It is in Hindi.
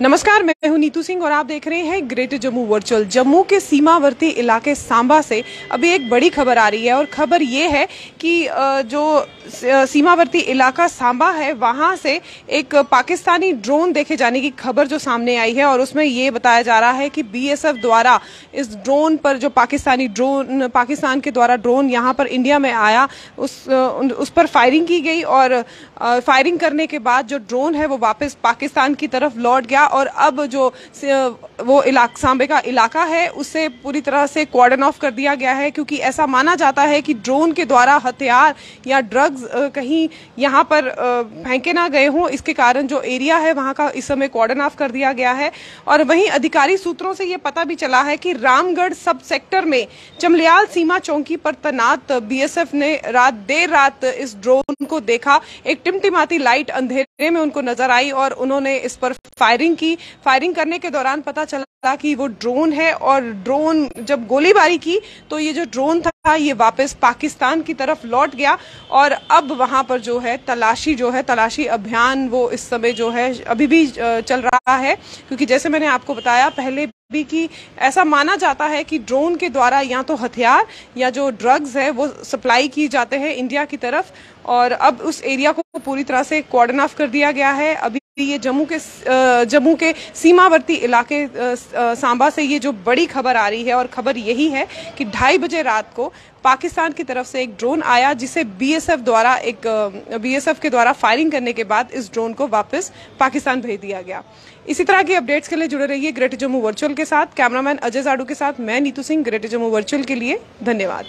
नमस्कार, मैं हूँ नीतू सिंह और आप देख रहे हैं ग्रेटर जम्मू वर्चुअल। जम्मू के सीमावर्ती इलाके सांबा से अभी एक बड़ी खबर आ रही है और खबर ये है कि जो सीमावर्ती इलाका सांबा है, वहाँ से एक पाकिस्तानी ड्रोन देखे जाने की खबर जो सामने आई है और उसमें ये बताया जा रहा है कि बीएसएफ द्वारा इस ड्रोन पर जो पाकिस्तानी ड्रोन, पाकिस्तान के द्वारा ड्रोन यहाँ पर इंडिया में आया, उस उस पर फायरिंग की गई और फायरिंग करने के बाद जो ड्रोन है वो वापस पाकिस्तान की तरफ़ लौट गया और अब जो वो इलाका, सांबे का इलाका है, उसे पूरी तरह से क्वार्डन ऑफ़ कर दिया गया है, क्योंकि ऐसा माना जाता है कि ड्रोन के द्वारा हथियार या ड्रग्स कहीं यहाँ पर फेंके ना गए हों। इसके कारण जो एरिया है, वहाँ का इस समय क्वार्डन ऑफ़ कर दिया गया है। और वहीं अधिकारी सूत्रों से ये पता भी चला है कि रामगढ़ सब सेक्टर में चमलियाल सीमा चौकी पर तैनात बीएसएफ ने रात, देर रात इस ड्रोन को देखा। एक टिमटिमाती लाइट अंधेरे में उनको नज़र आई और उन्होंने इस पर फायरिंग की फायरिंग करने के दौरान पता चला कि वो ड्रोन है और ड्रोन जब गोलीबारी की तो ये जो ड्रोन था, ये वापस पाकिस्तान की तरफ़ लौट गया और अब वहाँ पर जो है तलाशी, जो है तलाशी अभियान वो इस समय जो है अभी भी चल रहा है। क्योंकि जैसे मैंने आपको बताया, पहले भी कि ऐसा माना जाता है कि ड्रोन के द्वारा या तो हथियार या जो ड्रग्स है, वो सप्लाई की जाते हैं इंडिया की तरफ़ और अब उस एरिया को पूरी तरह से कॉर्डन ऑफ़ कर दिया गया है। अभी ये जम्मू के जम्मू के सीमावर्ती इलाके सांबा से ये जो बड़ी खबर आ रही है और खबर यही है कि ढाई बजे रात को पाकिस्तान की तरफ़ से एक ड्रोन आया जिसे बीएसएफ द्वारा एक बीएसएफ के द्वारा फायरिंग करने के बाद इस ड्रोन को वापस पाकिस्तान भेज दिया गया। इसी तरह की अपडेट्स के लिए जुड़े रहिए ग्रेटर जम्मू वर्चुअल के साथ। कैमरामैन अजय जाडू के साथ, मैं नीतू सिंह, ग्रेटर जम्मू वर्चुअल के लिए धन्यवाद।